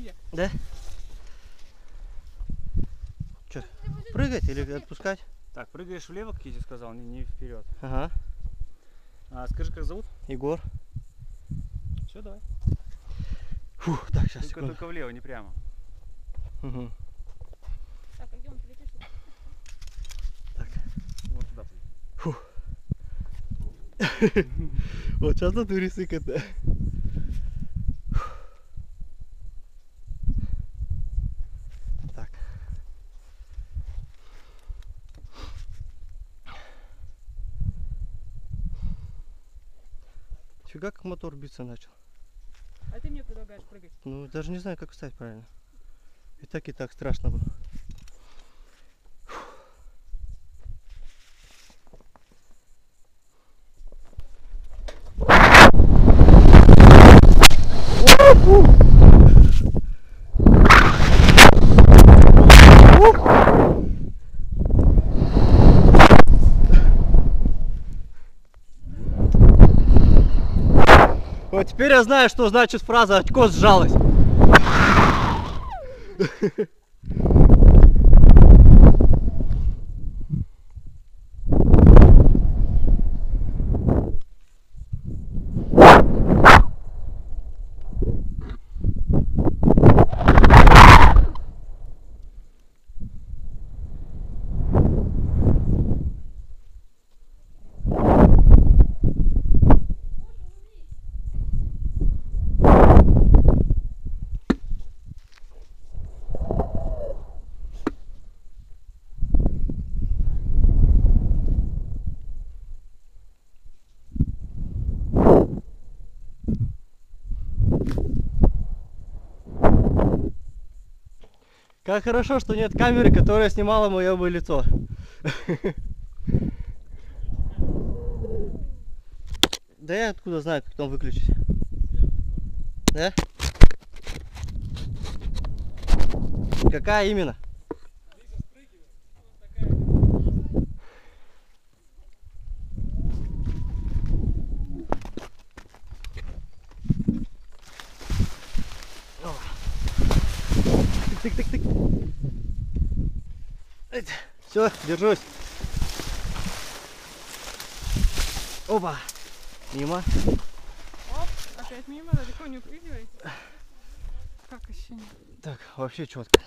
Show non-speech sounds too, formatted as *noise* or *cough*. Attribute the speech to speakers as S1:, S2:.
S1: я.
S2: Да? Че, прыгать или отпускать?
S3: Так, прыгаешь влево, как я тебе сказал, не, не вперед.
S2: Ага.
S3: А, скажи, как зовут?
S2: Егор.
S3: Все, давай.
S2: Фух, так, сейчас,
S3: Только,
S2: секунду.
S3: только влево, не прямо.
S2: Мгм.
S1: Так, а где он полетишь?
S3: Вот туда. *laughs*
S2: Вот сейчас на туре сыкать, да. Так. Фига как мотор биться начал.
S1: А ты мне предлагаешь прыгать.
S2: Ну, даже не знаю, как встать правильно. И так, и так страшно было. Вот теперь я знаю, что значит фраза «очко сжалось». *laughs* Как хорошо, что нет камеры, которая снимала мое бы лицо. Да я откуда знаю, как там выключить. Да? Какая именно? Тык-тык-тык. Все, держусь. Опа. Мимо.
S1: Оп, опять мимо, далеко не упрыгивай. Как ощущение?
S2: Так, вообще четко.